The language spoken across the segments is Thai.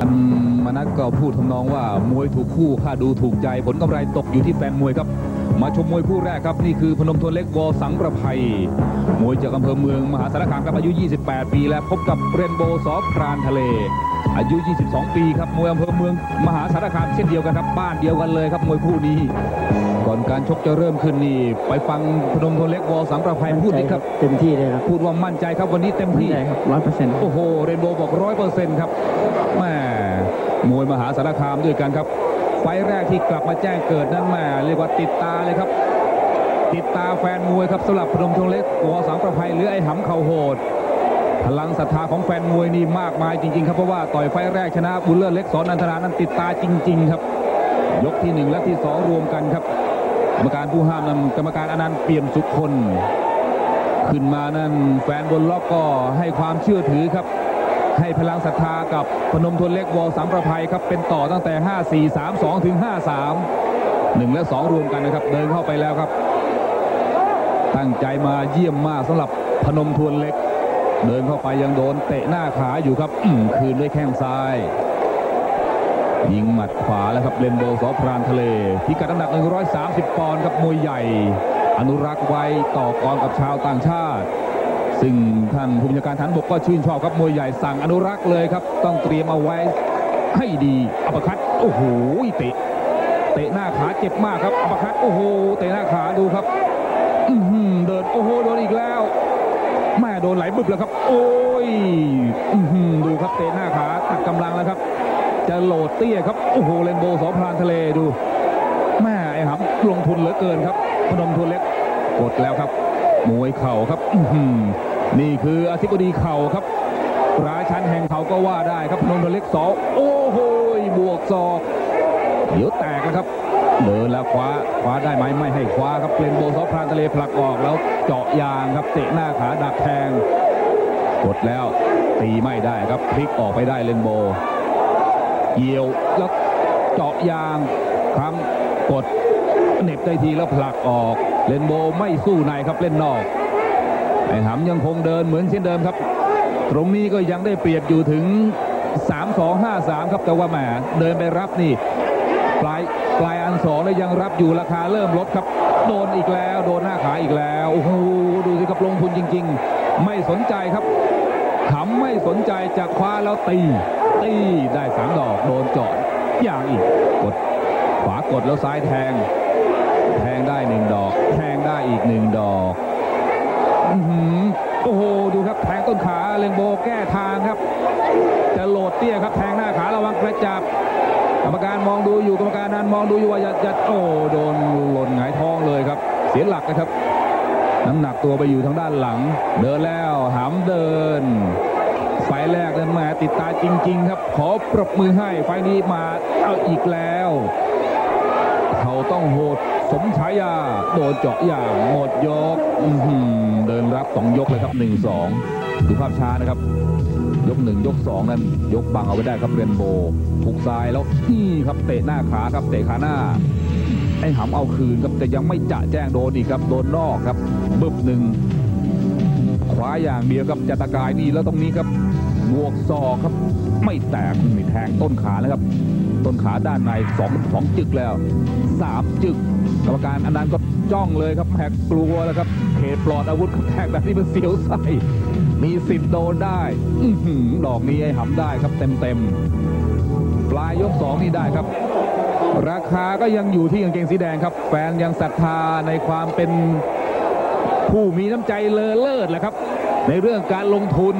อันมานัทก็พูดทำนองว่ามวยถูกคู่ค่าดูถูกใจผลกำไรตกอยู่ที่แฟนมวยครับ มาชมมวยคู่แรกครับ นี่คือพนมทวนเล็กวอสังประภัย มวยจากอำเภอเมืองมหาสารคามครับอายุ 28 ปี และพบกับเรนโบว์สอพรานทะเล อายุ 22 ปีครับมวยอำเภอเมืองมหาสารคามเช่นเดียวกันครับบ้านเดียวกันเลยครับมวยคู่นี้ ก่อนการชกจะเริ่มขึ้นนี่ไปฟังพนมทวนเล็กวอสังประภัยพูดดิครับเต็มที่เลยครับพูดว่ามั่นใจครับวันนี้เต็มมั่นที่ใจครับร้อยเปอร์เซ็นต์โอ้โหเรนโบว์บอกร้อยเปอร์เซ็นต์ครับแม่มวยมหาสารคามด้วยกันครับไฟล์แรกที่กลับมาแจ้งเกิดนั้นแม่เรียกว่าติดตาเลยครับ ติดตาแฟนมวยครับสำหรับพนมทงเล็กวอสังประภัยหรือไอ้หำเข่าโหดพลังศรัทธาของแฟนมวยนี่มากมายจริงๆครับเพราะว่าต่อยไฟล์แรกชนะบุญเลิศเล็กสอนนันทนานั้นติดตาจริง ๆ ครับ ยกที่หนึ่งและที่สองรวมกันครับ กรรมการผู้ห้ามนั้นกรรมการอนันต์เปี่ยมสุขคน ขึ้นมานั่นแฟนบนล็อกก็ให้ความเชื่อถือครับ ให้พลังศรัทธากับพนมทวนเล็กวอลสามประภัยครับเป็นต่อตั้งแต่ 5 4 3 2 ถึง 5 3 1 และ 2 รวมกันนะครับ เดินเข้าไปแล้วครับ ตั้งใจมาเยี่ยมมากสำหรับพนมทวนเล็ก เดินเข้าไปยังโดนเตะหน้าขาอยู่ครับอื้อคืนด้วยแข้งซ้าย ยิงหมัดขวาแล้วครับเลนโบสอพรานทะเล พิกัดน้ำหนัก 130 ปอนด์ครับมวยใหญ่ อนุรักษ์ไว้ต่อกรกับชาวต่างชาติ ซึ่งท่านผู้บัญชาการฐานบกก็ชื่นชอบครับมวยใหญ่สั่งอนุรักษ์เลยครับ ต้องเตรียมเอาไว้ให้ดีอัปคัตโอ้โหเตะเตะหน้าขาเจ็บมากครับอัปคัตโอ้โหเตะหน้าขาดูครับอืเดินโอ้โหโดนอีกแล้วแม่โดนไหลบึบแล้วครับ โอ้ยอดูครับเตะหน้าขาตัดกำลังแล้วครับ จะโหลดเตี้ยครับ โอ้โหเรนโบว์สอพรานทะเลดูแม่ไอ้หำลงทุนเหลือเกินครับ พนมทุนเล็กกดแล้วครับ มวยเข่าครับอืนี่คืออธิบดีเข่าครับราชันแห่งเขาก็ว่าได้ครับพนมทุนเล็กสอโอ้โหบวกศอกเดี๋ยวแตกแล้วครับเดินแล้วคว้าคว้าได้ไหมไม่ให้คว้าครับเรนโบว์สอพรานทะเลผลักออกแล้วเจาะยางครับเตะหน้าขาดักแทงกดแล้วตีไม่ได้ครับพลิกออกไปได้เรนโบ เกี่ยวแล้วเจาะยางครั้งกดเน็บได้ทีแล้วผลักออกเลนโบไม่สู้ในครับเล่นนอกไอ้หำยังคงเดินเหมือนเช่นเดิมครับ ตรงนี้ก็ยังได้เปรียบอยู่ถึง 3 2 5 3 ครับแต่ว่าแหมเดินไปรับนี่ปลายปลายอันสองแล้วยังรับอยู่ราคาเริ่มลดครับ โดนอีกแล้ว โดนหน้าขาอีกแล้วโอ้โหดูสิครับลงทุนจริง ๆ ไม่สนใจครับ ขำไม่สนใจจะคว้าแล้วตี ตีได้สามดอกโดนจาะอย่างอีกกดขวากดแล้วซ้ายแทง แทงได้หนึ่งดอก แทงได้อีกหนึ่งดอกอื้อโอ้โหดูครับแทงต้นขาเลนโบแก้ทางครับ จะโหลดเตี้ยครับแทงหน้าขาระวังกระจับกรรมการมองดูอยู่กรรมการนั้นมองดูอยู่ว่าจะจะโอ้โดนหล่นหงายท้องเลยครับ เสียหลักนะครับ น้ำหนักตัวไปอยู่ทางด้านหลัง เดินแล้วหามเดิน ไฟแรกนั้นแหมาติดตาจริง ๆ ครับ ขอปรบมือให้ไฟนี้มาเอาอีกแล้ว เขาต้องโหดสมฉายาโดนเจาะอย่างหมดยกเดินรับสองยกเลยครับหนึ่งสองดูภาพช้านะครับ ยกหนึ่งยกสองนั้นยกบังเอาไว้ได้ครับเรนโบว์ถูกซ้ายแล้วนี่ครับเตะหน้าขาครับเตะขาหน้า ไอ้หำเอาคืนครับแต่ยังไม่จะแจ้งโดนอีกครับโดนนอกครับบึบหนึ่งขวาอย่างเดียวกับจัตกายนี่แล้วตรงนี้ครับบวกศอครับ ไม่แตกนี่แทงต้นขาแล้วครับ ต้นขาด้านในสองสองจึกแล้วสามจึกกรรมการอันนั้นก็จ้องเลยครับแหกกลัวแล้วครับเขตปลอดอาวุธแทกแบบนี้เป็นเสียวไส้มีสิทธิ์โดนได้อืดอกนี้ไอ้หำได้ครับเต็มเต็มๆปลายยกสองนี่ได้ครับ ราคาก็ยังอยู่ที่กางเกงสีแดงครับ แฟนยังศรัทธาในความเป็นผู้มีน้ำใจเลอเลิศแหละครับ ในเรื่องการลงทุน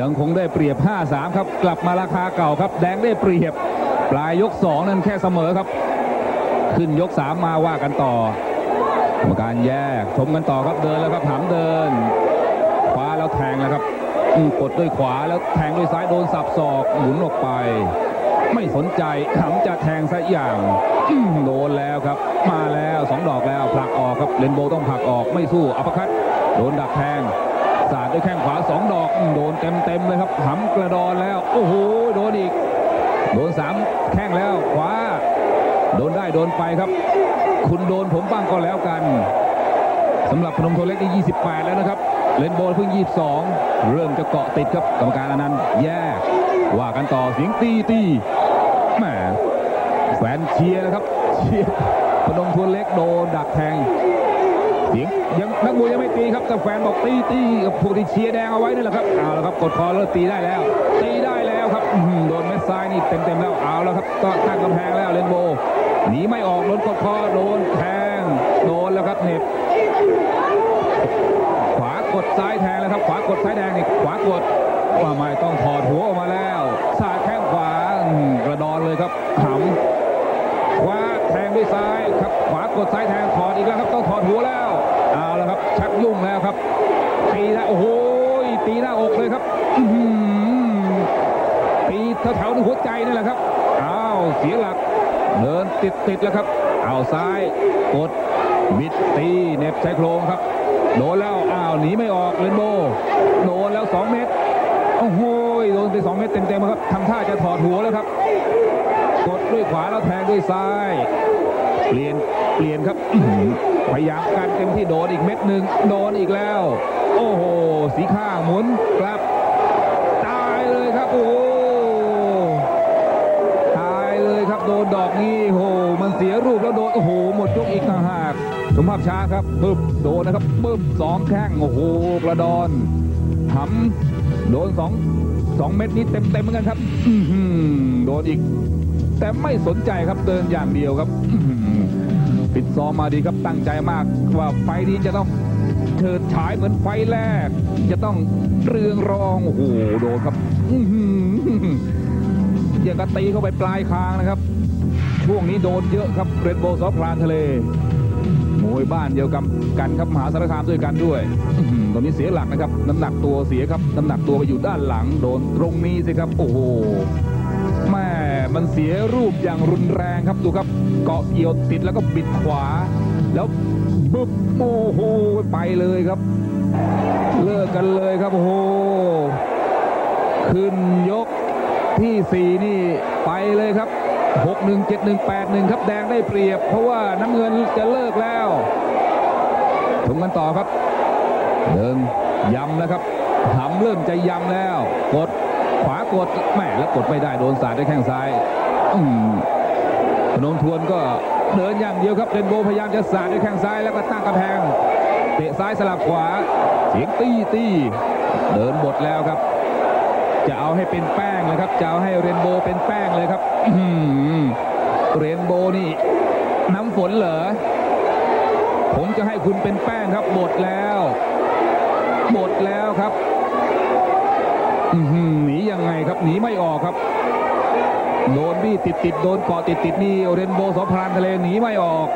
ยังคงได้เปรียบ 5-3 ครับ กลับมาราคาเก่าครับ แดงได้เปรียบ ปลายยก 2 นั้นแค่เสมอครับ ขึ้นยก 3 มาว่ากันต่อกรรมการแยกชมกันต่อครับเดินแล้วครับหามเดินขวาแล้วแทงแล้วครับกดด้วยขวาแล้วแทงด้วยซ้ายโดนสับศอกหมุนออกไป ไม่สนใจหำจะแทงซะอย่างโดนแล้วครับ มาแล้วสองดอกแล้วผลักออกครับเลนโบต้องผลักออกไม่สู้อัปคัตโดนดักแทงสาดด้วยแข้งขวาสองดอกโดนเต็มเต็มเลยครับหำกระดอนแล้ว โอ้โหโดนอีก โดนสามแข้งแล้วขวาโดนได้โดนไปครับ คุณโดนผมบ้างก็แล้วกันสำหรับพนมโทเล็กนี่28 แล้วนะครับ เลนโบว์เพิ่ง 22 เริ่มจะเกาะติดครับกรรมการอนันต์แยกว่ากันต่อเสียงตีตี แหมแฟนเชียร์นะครับเชียร์พนมทวนเล็กโดนดักแทงเสียงยังนักมวยยังไม่ตีครับแต่แฟนบอกตีตีกับพวกที่เชียร์แดงเอาไว้นี่แหละครับเอาละครับกดคอแล้วตีได้แล้ว ตีได้แล้วครับโดนเม็ดซ้ายนี่เต็มเต็มๆแล้วเอาแล้วครับก็ตั้งกำแพงแล้วเรนโบว์หนีไม่ออกโดนกดคอโดนแทงโดนแล้วครับเหน็บขวากดซ้ายแทงแล้วครับ ขวากดซ้ายแดงนี่ขวากดว่าไม่ต้องถอดหัวออกมาแล้วสาดแข้ง กระดอนเลยครับหำขวาแทงด้วยซ้ายครับขวากดซ้ายแทงถอดอีกแล้วครับต้องถอดหัวแล้วเอาแล้วครับชักยุ่งแล้วครับตีนะโอ้โหตีหน้าอกเลยครับอื้อหือตีแถวๆหัวใจนี่แหละครับอ้าวเสียหลักเดินติดติดๆแล้วครับ เอาซ้ายกดบิดตีเน็บชายโครงครับโดนแล้วอ้าวหนีไม่ออกเรนโบโดนแล้ว2เม็ดโอ้โห โดนไป2เม็ดเต็มๆครับทำท่าจะถอดหัวแล้วครับ กดด้วยขวาแล้วแทงด้วยซ้าย เปลี่ยนเปลี่ยนครับพยายามกันเต็มที่โดนอีกเม็ดหนึ่งโดนอีกแล้ว โอ้โห สีข้างหมุนกลับ ตายเลยครับโอ้โหตายเลยครับโดนดอกนี้โอ้โหมันเสียรูปแล้วโดนโอ้โหหมดยกอีกต่างหากสมภาพช้าครับปึ๊บโดนนะครับปึ๊บสองแข้งโอ้โหกระดอน หำโดนสองสองเม็ดนี้เต็มเต็มเหมือนกันครับอืโดนอีก แต่ไม่สนใจครับเดินอย่างเดียวครับปิดซ้อมมาดีครับตั้งใจมากว่าไฟนี้จะต้องเฉิดฉายเหมือนไฟแรก จะต้องเรืองรองโอ้โหโดนครับอื้อหือยังกระตีเข้าไปปลายคางนะครับ ช่วงนี้โดนเยอะครับเรนโบว์ซอฟพรานทะเล มวยบ้านเดียวกันกันครับมหาสารคามด้วยกันด้วยตอนนี้เสียหลักนะครับ น้ำหนักตัวเสียครับ น้ำหนักตัวไปอยู่ด้านหลังโดนตรงนี้สิครับ โอ้โหแม่มันเสียรูปอย่างรุนแรงครับดูครับ เกาะเกี่ยวติดแล้วก็บิดขวา แล้วบึ๊บโอ้โหไปเลยครับ เลิกกันเลยครับโอ้โหขึ้นยกที่4นี่ไปเลยครับ 6 1 7 1 8 1 ครับแดงได้เปรียบ เพราะว่าน้ำเงินจะเลิกแล้วชมกันต่อครับเดินยำแล้วครับหำเริ่มจะยำแล้ว กดขวากดแหม่แล้วกดไม่ได้โดนสาดด้วยแข้งซ้ายพนมทวนก็เดินอย่างเดียวครับเรนโบพยายามจะสาดด้วยแข้งซ้ายแล้วก็ตั้งกระแพงเตะซ้ายสลับขวาเสียงตีตีเดินบทแล้วครับ จะเอาให้เป็นแป้งเลยครับ จะเอาให้เรนโบว์เป็นแป้งเลยครับเรนโบว์นี่น้ำฝนเหรอ ผมจะให้คุณเป็นแป้งครับบดแล้วบดแล้วครับหนียังไงครับ หนีไม่ออกครับ โดนบี้ติดติดโดนเกาะติดติดนี่เรนโบว์สอพรานทะเลหนีไม่ออก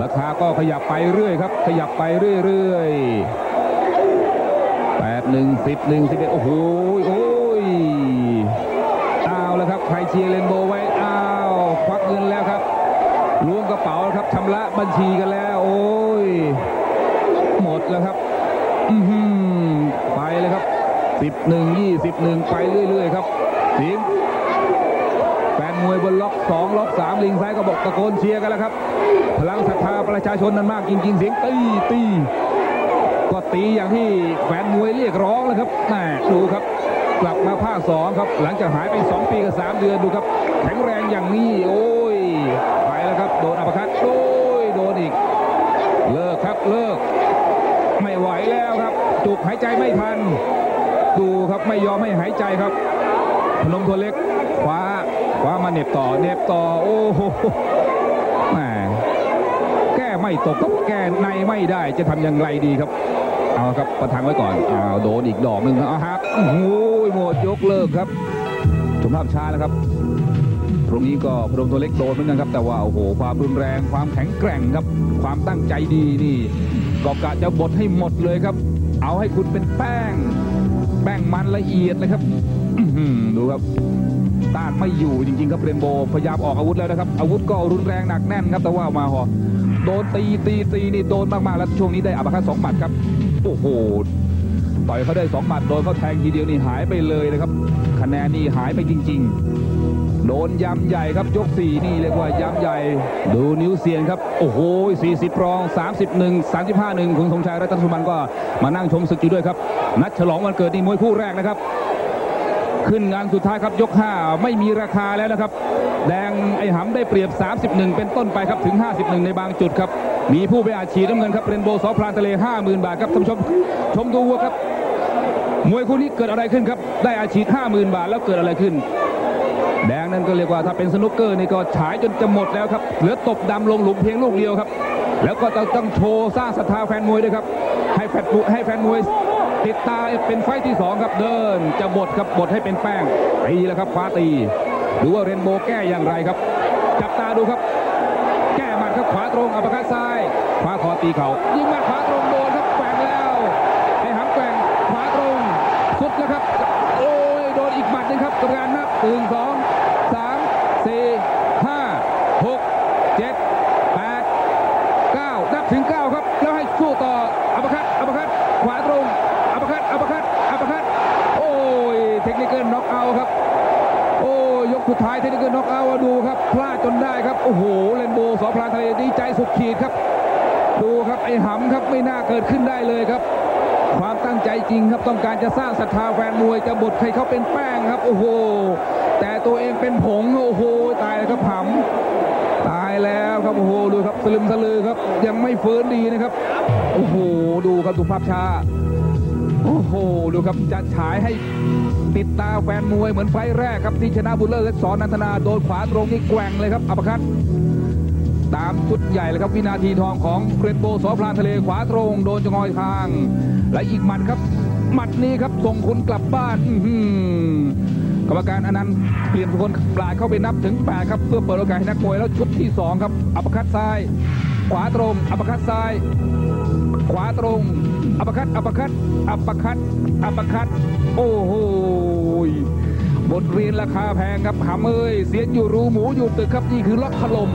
ราคาก็ขยับไปเรื่อยครับ ขยับไปเรื่อยๆ ดหนึ่งสิบหนึ่งสิบเอ็ดโอ้โหโอ้ยเอาแล้วครับใครเชียร์เรนโบไว้อ้าวควักเงินแล้วครับล้วงกระเป๋าครับชำระบัญชีกันแล้ว โอ้ยหมดแล้วครับอือหือไปเลยครับสิบหนึ่งยี่สิบหนึ่งไปเรื่อย ๆ ครับเสียงแฟนมวยบนล็อกสองล็อกสามลิงซ้ายก็บอกตะโกนเชียร์กันแล้วครับ พลังศรัทธาประชาชนนั้นมากจริงๆเสียงตีตี ก็ตีอย่างที่แฟนมวยเรียกร้องแล้วครับแหมดูครับ กลับมาภาคสองครับ หลังจากหายไป 2 ปีกับ 3 เดือนดูครับ แข็งแรงอย่างนี้ โอ้ยไปแล้วครับ โดนอัปคัตโอ้ยโดนอีก เลิกครับเลิก ไม่ไหวแล้วครับ จุกหายใจไม่ทัน ดูครับไม่ยอมให้หายใจครับพนมตัวเล็กคว้าคว้ามาเน็บต่อเน็บต่อโอ้โหแหมแก้ไม่ตกครับแก้ในไม่ได้จะทำอย่างไรดีครับ เอาครับประทังไว้ก่อนเอาโดนอีกดอกหนึ่งเอาฮักโอ้โหหมดยกเลิกครับชมภาพช้าแล้วครับตรงนี้ก็พรมตัวเล็กโดนเหมือนกันครับ แต่ว่าโอ้โหความรุนแรงความแข็งแกร่งครับ ความตั้งใจดีนี่ก็กะจะบดให้หมดเลยครับ เอาให้คุณเป็นแป้ง แป้งมันละเอียดเลยครับดูครับต้านไม่อยู่จริงๆครับเรนโบพยายามออกอาวุธแล้วนะครับ อาวุธก็รุนแรงหนักแน่นครับ แต่ว่ามาหอโดนตีตีตีนี่โดนมากๆแล้วช่วงนี้ได้อัปคัตสองหมัดครับ โอ้โหต่อยเขาได้สองหมัดโดนเขาแทงทีเดียวนี่หายไปเลยนะครับ คะแนนนี่หายไปจริง ๆ โดนยำใหญ่ครับยกสี่นี่เรียกว่ายำใหญ่ ดูนิ้วเซียนครับ โอ้โห40รอง 31 35หนึ่งคุณสมชายรัตนสุมันก็มานั่งชมศึกอยู่ด้วยครับ นัดฉลองวันเกิดนี่มวยคู่แรกนะครับ ขึ้นงานสุดท้ายครับยก 5 ไม่มีราคาแล้วนะครับ แดงไอ้หำได้เปรียบ 31 เป็นต้นไปครับถึง 51 ในบางจุดครับ มีผู้ไปอาชีพน้ำเงินครับเรนโบสอพรานทะเล 50,000 บาทครับท่านผู้ชมชมดูวัวครับ มวยคู่นี้เกิดอะไรขึ้นครับ ได้อาชีพ50,000 บาทแล้วเกิดอะไรขึ้น แดงนั่นก็เรียกว่าถ้าเป็นสนุกเกอร์นี่ก็ฉายจนจะหมดแล้วครับ เหลือตบดำลงหลุมเพียงลูกเดียวครับ แล้วก็ต้องต้องโชว์สร้างศรัทธาแฟนมวยด้วยครับ ให้แฟนให้แฟนมวยติดตาเป็นไฟที่สองครับเดิน จะบดครับบดให้เป็นแป้งตีแล้วครับฟ้าตีดูว่าเรนโบว์แก้อย่างไรครับ จับตาดูครับ ตีเขายิงมัดขวาตรงโดนครับแกว่งแล้วไอ้หำแกว่งขวาตรงสุดแล้วครับ โอ้ยโดนอีกหมัดหนึงครับกรรมการนับหนึ่งสองสามสี่ห้าหกเจ็ดแปดเก้านับถึงเก้าครับ แล้วให้สู้ต่อ uppercut uppercutขวาตรง uppercut uppercut uppercut โอ้ย technical knockout ครับโอ้ยกสุดท้าย technical knockout ดูครับพลาดจนได้ครับโอ้โหเรนโบว์ส.พรานทะเลดีใจสุดขีดครับ ดูครับไอ้หำครับไม่น่าเกิดขึ้นได้เลยครับ ความตั้งใจจริงครับต้องการจะสร้างศรัทธาแฟนมวยจะบดใครเขาเป็นแป้งครับโอ้โห แต่ตัวเองเป็นผงโอ้โห ตายแล้วครับหำตายแล้วครับโอ้โหดูครับสลึมสลือครับ ยังไม่ฟื้นดีนะครับโอ้โหดูครับดูภาพช้าโอ้โห ดูครับ จะฉายให้ติดตาแฟนมวยเหมือนไฟแรกครับ ที่ชนะบุญเลิศสอนนันทนา โดนขวาตรงนี่แกว่งเลยครับอัปคัต ตามชุดใหญ่เลยครับวินาทีทองของเกรนโบสอพลานทะเลขวาตรงโดนจงอยทาง และอีกหมัดครับ หมัดนี้ครับส่งคุณกลับบ้านกรรมการอนันต์เปลี่ยนคนปลายเข้าไปนับถึง8ครับเพื่อเปิดโอกาสให้นักมวยแล้วชุดที่สองครับอัปคัตซ้าย ขวาตรงอัปคัตซ้าย ขวาตรงอัปคัตอัปคัตอัปคัตอัปคัตโอ้โหบทเรียนราคาแพงครับหำเอ้ยเสียนอยู่รูหมูอยู่ตึกครับนี่คือล็อกถล่ม